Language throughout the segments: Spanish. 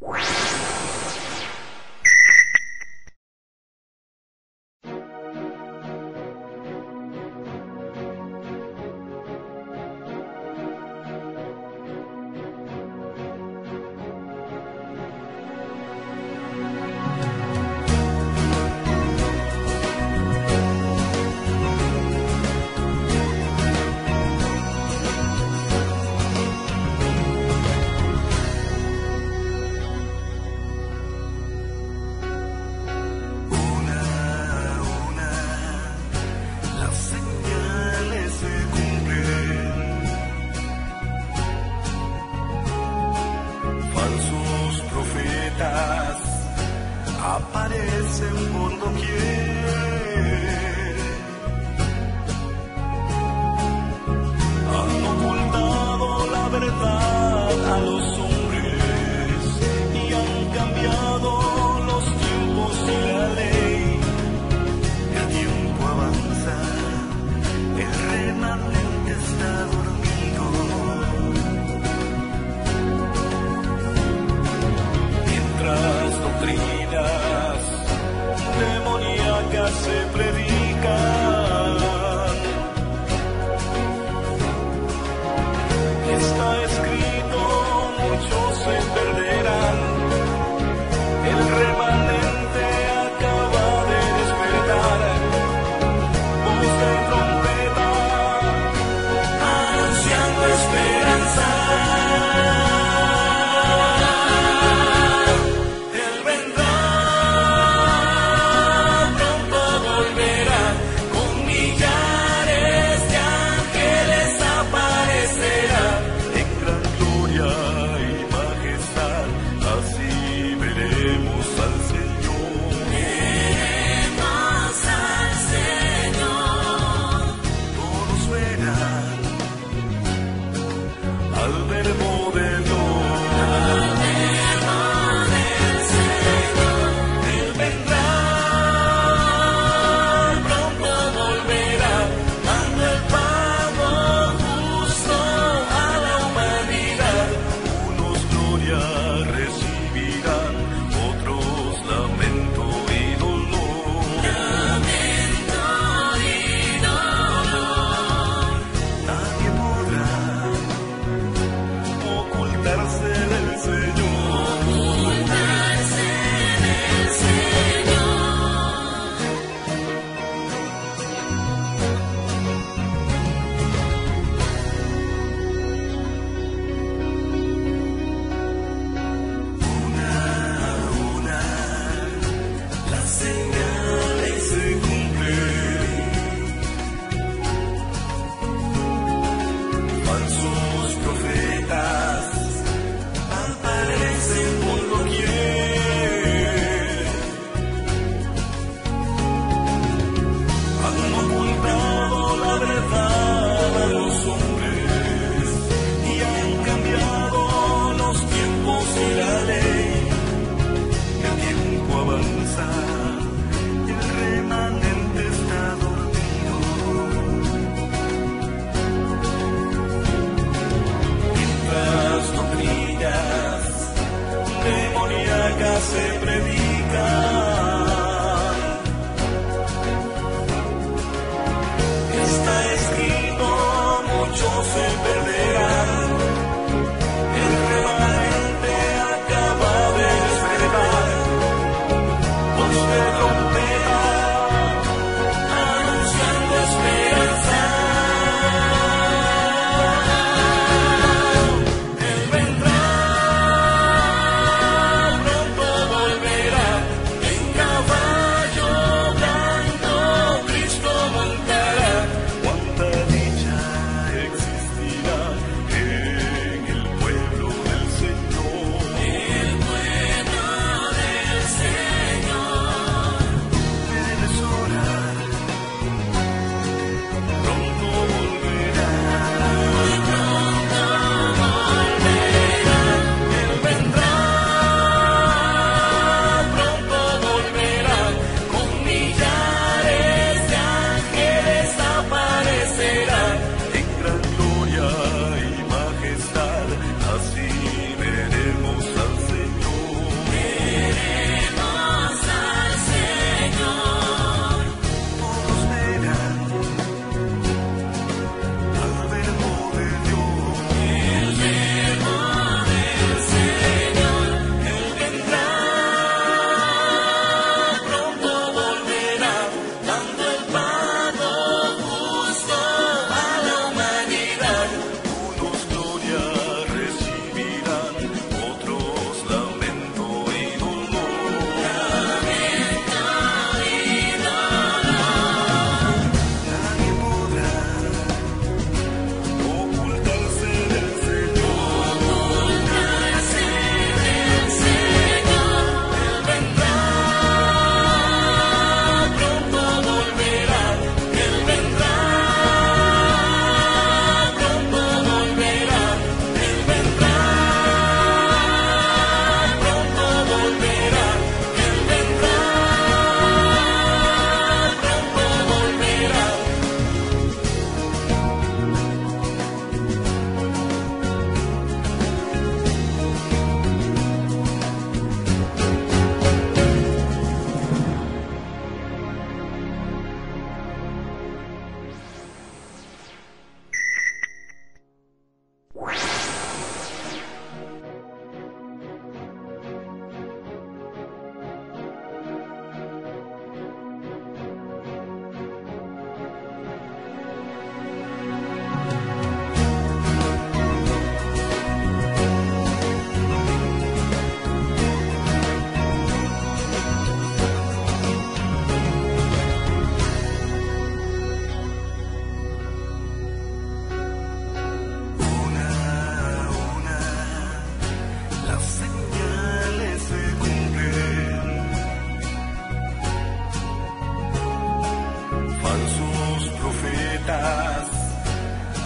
Wow.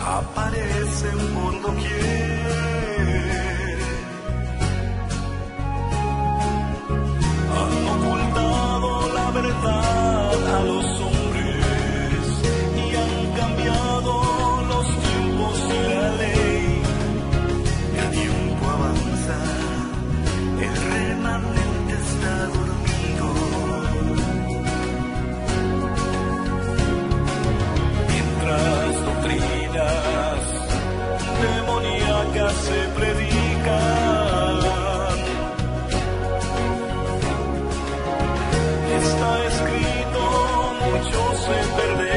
aparecen por que Han ocultado la verdad a los está escrito, mucho se perderá.